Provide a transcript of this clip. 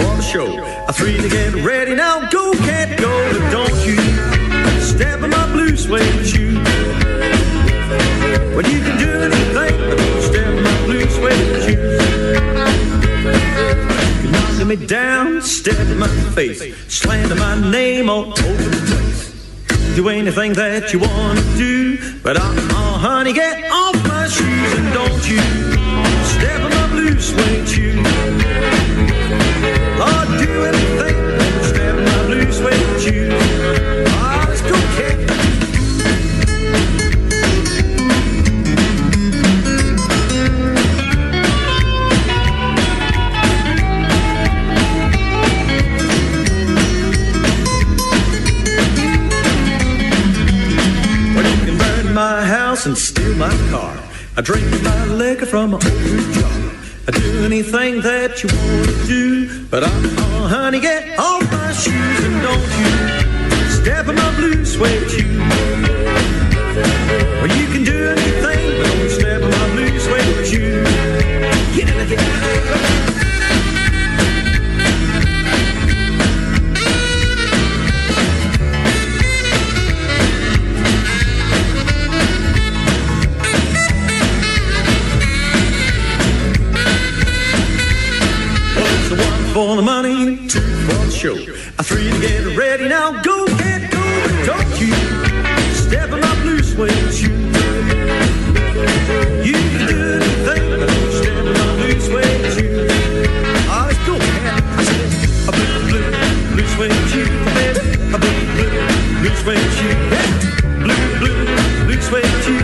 for the show. A three to get ready now. Go, can't go, but don't you step in my blue suede shoe. Well, you can do anything, step in my blue suede shoes. You're knocking me down, step in my face, slander my name all over the place. Do anything that you want to do, but uh-uh, honey, get off my shoes and don't you step in my blue suede shoes. House and steal my car. I drink my liquor from an old jar. I do anything that you want to do, but I'm uh, honey, get off my for the money, two for the show, a three to get ready now. Go get go, don't you step in my blue suede shoe. You can do anything, but step in my blue suede shoe. Ah, let's go, man. I a blue, blue, blue suede shoe, baby. A blue, blue, blue suede shoe. Blue, blue, blue suede shoes,